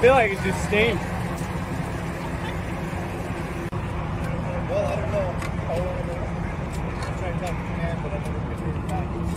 feel like it's just steam. Well, I don't know I don't know. I'll try to talk to Pam, but I never figured it back.